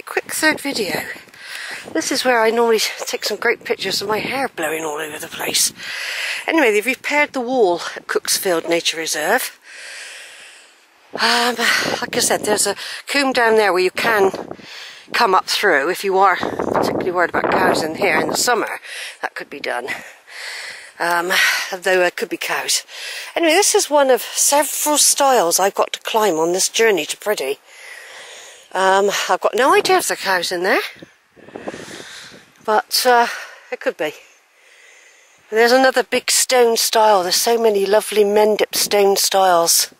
Quick third video. This is where I normally take some great pictures of my hair blowing all over the place. Anyway, they've repaired the wall at Cooksfield Nature Reserve. Um, like I said, there's a combe down there where you can come up through if you are particularly worried about cows in here in the summer. That could be done. Um, though there could be cows. Anyway, this is one of several stiles I've got to climb on this journey to Priddy. Um, I've got no idea if are cows in there, but uh, it could be. There's another big stone stile. There's so many lovely Mendip stone stiles.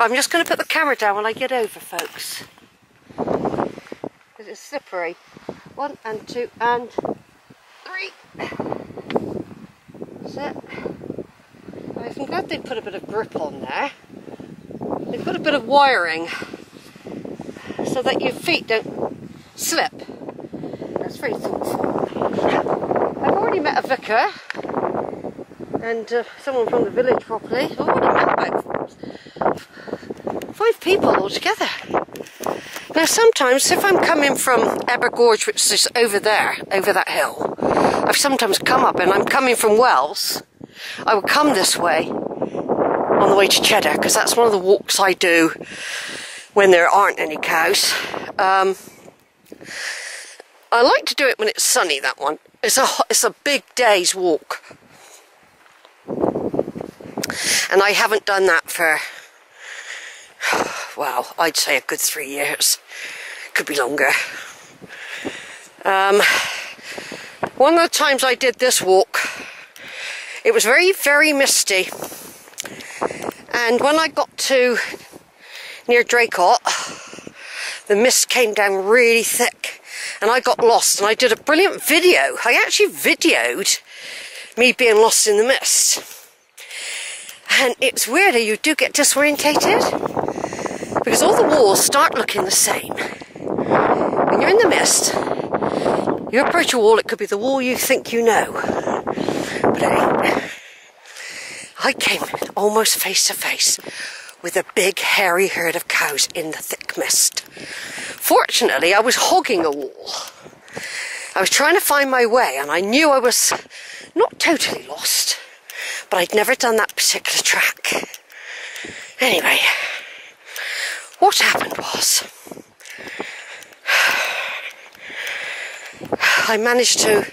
I'm just going to put the camera down when I get over, folks. Because it's slippery. One and two and three. That's it. I'm glad they put a bit of grip on there. They put a bit of wiring so that your feet don't slip. That's very thoughtful. I've already met a vicar and uh, someone from the village properly. I've already met about five people altogether. Now sometimes if I'm coming from Ebbor Gorge, which is over there, over that hill, I've sometimes come up and I'm coming from Wells, I would come this way on the way to Cheddar because that's one of the walks I do when there aren't any cows. Um, I like to do it when it's sunny, that one. It's a, it's a big day's walk. And I haven't done that for, well, I'd say a good three years. Could be longer. Um, one of the times I did this walk, it was very, very misty. And when I got to near Draycott, the mist came down really thick and I got lost and I did a brilliant video. I actually videoed me being lost in the mist. And it's weird you do get disorientated because all the walls start looking the same. When you're in the mist, you approach a wall, it could be the wall you think you know, but it ain't. I came almost face to face with a big hairy herd of cows in the thick mist. Fortunately, I was hogging a wall. I was trying to find my way and I knew I was not totally lost, but I'd never done that particular track. Anyway, what happened was I managed to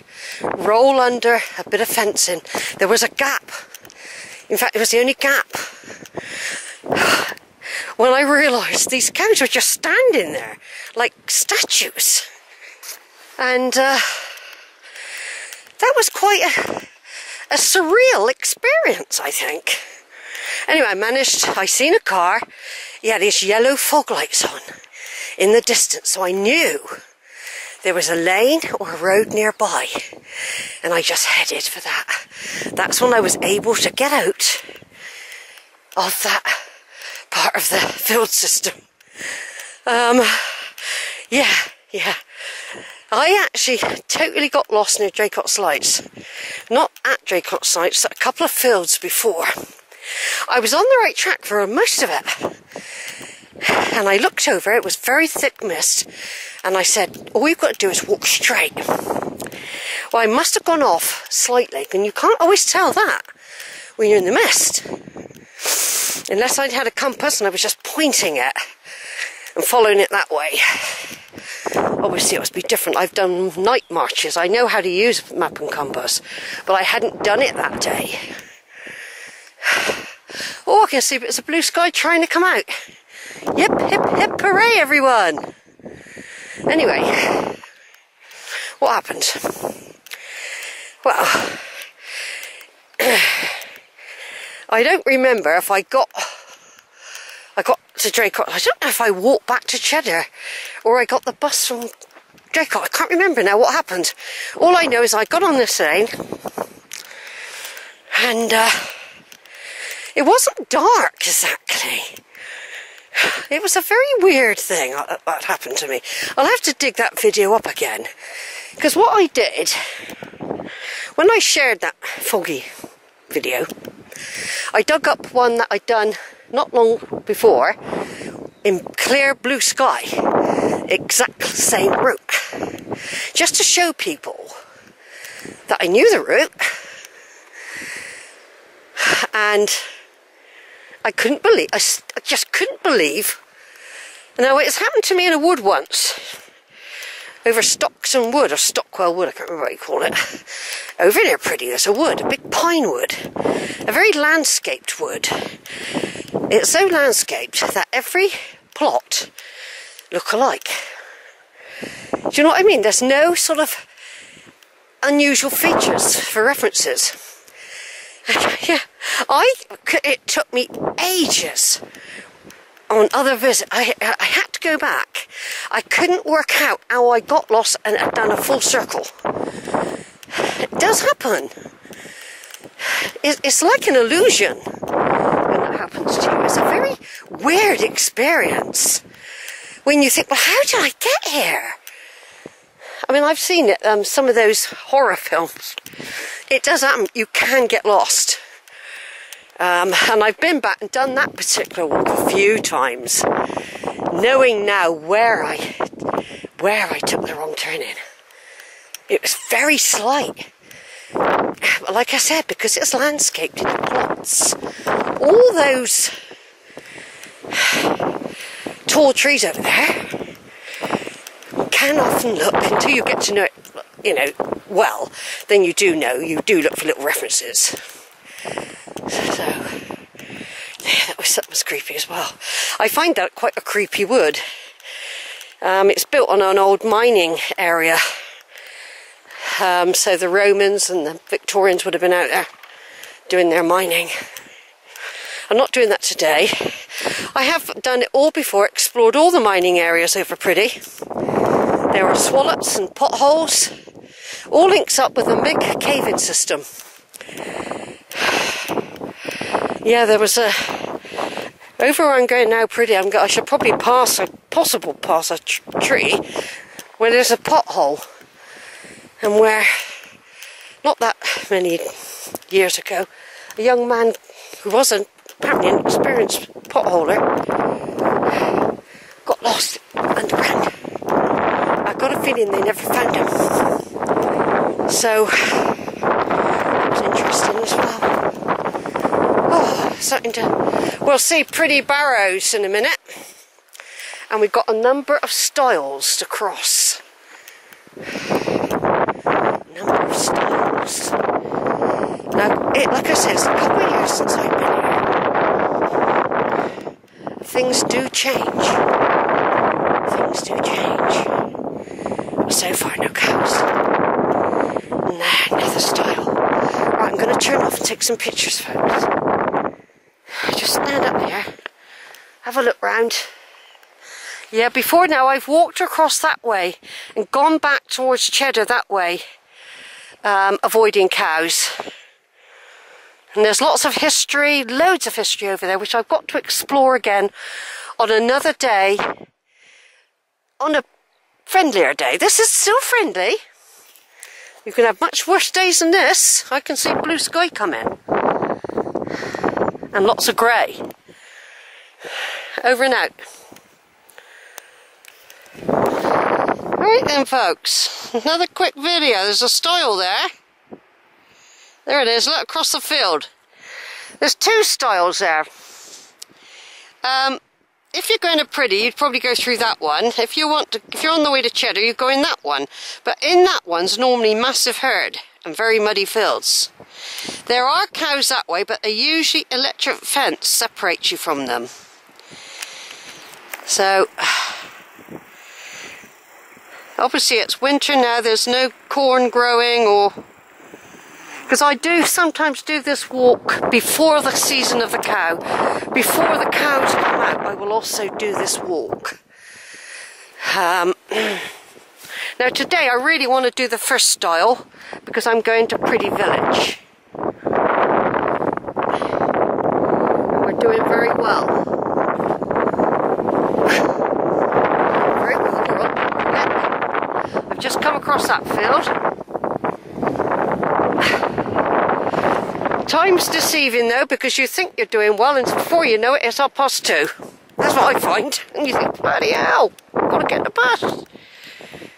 roll under a bit of fencing. There was a gap. In fact, it was the only gap when I realised these cows were just standing there like statues. And uh, that was quite a, a surreal experience, I think. Anyway, I managed, I seen a car, he had his yellow fog lights on in the distance, so I knew there was a lane or a road nearby. And I just headed for that. That's when I was able to get out of that part of the field system. Um, yeah, yeah. I actually totally got lost near Draycott Sleights. Not at Draycott Sleights, a couple of fields before. I was on the right track for most of it. And I looked over, it was very thick mist, and I said, all you've got to do is walk straight. Well, I must have gone off slightly, and you can't always tell that when you're in the mist. Unless I'd had a compass and I was just pointing it and following it that way. Obviously, it must be different. I've done night marches. I know how to use map and compass, but I hadn't done it that day. Oh, I can see it's a blue sky trying to come out. Yep, hip, hip, hooray, everyone! Anyway, what happened? Well, I don't remember if I got I got to Draycott. I don't know if I walked back to Cheddar or I got the bus from Draycott. I can't remember now what happened. All I know is I got on this lane and uh, it wasn't dark exactly. It was a very weird thing that happened to me. I'll have to dig that video up again. Because what I did, when I shared that foggy video, I dug up one that I'd done not long before in clear blue sky. exact same route. Just to show people that I knew the route and I couldn't believe, I, I just couldn't believe. Now, it's happened to me in a wood once over Stockton Wood, or Stockwell Wood, I can't remember what you call it. Over there, pretty, there's a wood, a big pine wood, a very landscaped wood. It's so landscaped that every plot look alike. Do you know what I mean? There's no sort of unusual features for references. yeah, I it took me ages on other visits. I, I had to go back. I couldn't work out how I got lost and had done a full circle. It does happen. It's like an illusion happens to you. It's a very weird experience when you think, well, how did I get here? I mean, I've seen um, some of those horror films. It does happen. You can get lost. Um, and I've been back and done that particular walk a few times, knowing now where I where I took the wrong turn in. It was very slight. Like I said, because it's landscaped in plots, all those tall trees over there can often look until you get to know it, you know, well, then you do know, you do look for little references. So, yeah, that was, that was creepy as well. I find that quite a creepy wood. Um, it's built on an old mining area. Um, so the Romans and the Victorians would have been out there doing their mining. I'm not doing that today. I have done it all before, explored all the mining areas over Priddy. There are swallets and potholes. All links up with a big cave-in system. Yeah, there was a over where I'm going now. Priddy. I'm. I should probably pass a possible pass a tr tree where there's a pothole, and where not that many years ago, a young man who was an, apparently an experienced potholer got lost underground. I got a feeling they never found him. So it was interesting as well Oh, something to. We'll see Priddy Barrows in a minute. And we've got a number of stiles to cross. Number of stiles. Now, it, like I said, it's a couple of years since I've been here. Things do change. Things do change. So far, no cows. Nah, stile. Right, I'm going to turn off and take some pictures, folks just stand up here. have a look round. Yeah, before now I've walked across that way and gone back towards Cheddar that way, um, avoiding cows. And there's lots of history, loads of history over there, which I've got to explore again on another day, on a friendlier day. This is still friendly. You can have much worse days than this. I can see blue sky coming and lots of grey. Over and out. Right then folks, another quick video. There's a stile there. There it is, look across the field. There's two stiles there. Um, if you're going to Priddy, you'd probably go through that one. If you want to, if you're on the way to Cheddar, you go in that one. But in that one's normally massive herd and very muddy fields. There are cows that way, but a usually electric fence separates you from them. So, obviously it's winter now, there's no corn growing or... Because I do sometimes do this walk before the season of the cow. Before the cows come out, I will also do this walk. Um, now today I really want to do the first stile because I'm going to Priddy Village. And We're doing very well. Very well. I've just come across that field. Time's deceiving though because you think you're doing well and before you know it it's half past two. That's what I find. And you think, bloody hell, I've got to get the bus.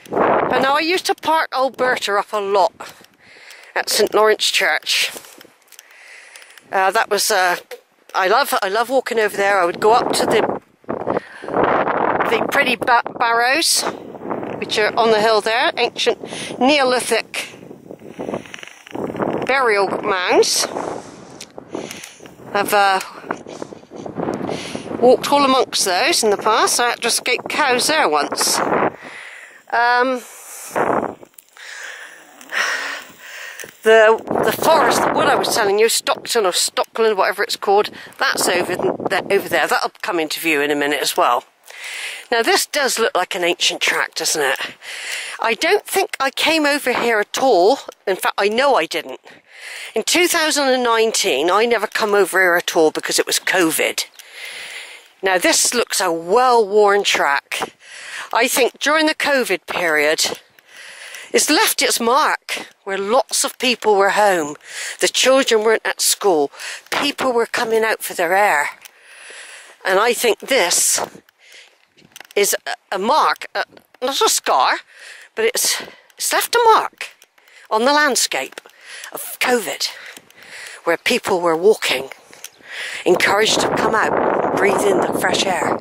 But now I used to park Alberta up a lot at St Lawrence Church. Uh, that was uh, I love I love walking over there. I would go up to the the Priddy ba barrows, which are on the hill there, ancient Neolithic burial mounds. I've uh, walked all amongst those in the past. I had to escape cows there once. Um, the the forest, the wood I was telling you, Stockton or Stockland, whatever it's called, that's over there, over there. That'll come into view in a minute as well. Now this does look like an ancient track, doesn't it? I don't think I came over here at all. In fact, I know I didn't. In 2019, I never come over here at all because it was COVID. Now this looks a well-worn track. I think during the COVID period, it's left its mark where lots of people were home. The children weren't at school. People were coming out for their air. And I think this is a, mark, not a scar, but it's, it's left a mark on the landscape of COVID where people were walking, encouraged to come out, breathe in the fresh air.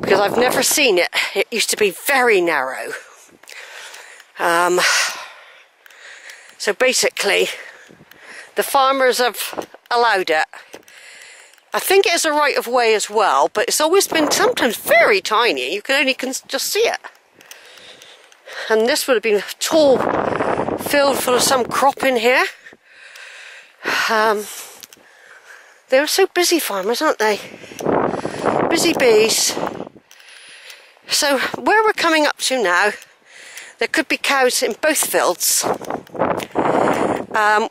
Because I've never seen it. It used to be very narrow. Um, so basically, the farmers have allowed it. I think it's a right of way as well, but it's always been sometimes very tiny. You can only can just see it. And this would have been a tall field full of some crop in here. Um, they're so busy farmers, aren't they? Busy bees. So where we're coming up to now there could be cows in both fields. Um,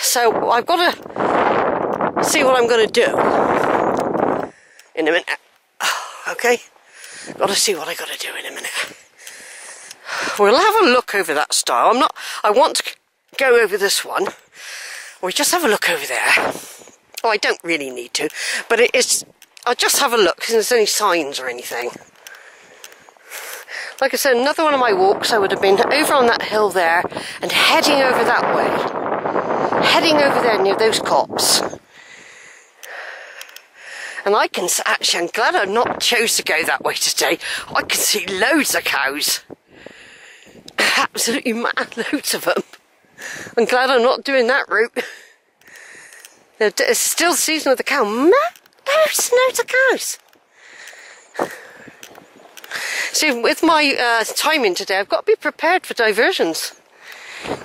so I've got to see what I'm going to do in a minute. Okay? Got to see what I got to do in a minute. We'll have a look over that stile. I'm not. I want to go over this one. We just have a look over there. Oh, I don't really need to, but it is. I'll just have a look because there's any signs or anything. Like I said, another one of my walks, I would have been over on that hill there and heading over that way. Heading over there near those copse. And I can actually, I'm glad I not chose to go that way today. I can see loads of cows. Absolutely mad, loads of them. I'm glad I'm not doing that route. It's still season of the cow. Man, loads and loads of cows. See, with my uh, timing today, I've got to be prepared for diversions.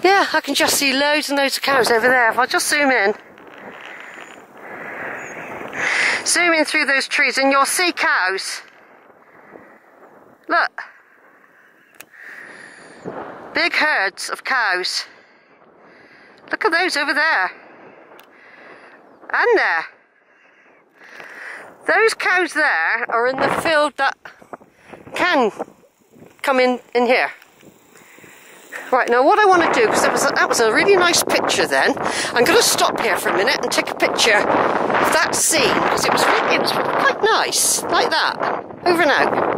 Yeah, I can just see loads and loads of cows over there. If I just zoom in, zoom in through those trees and you'll see cows. Look. Big herds of cows. Look at those over there. And there. Those cows there are in the field that can come in, in here. Right, now what I want to do, because that was, a, that was a really nice picture then, I'm going to stop here for a minute and take a picture of that scene, because it was, really, it was quite nice, like that. Over now.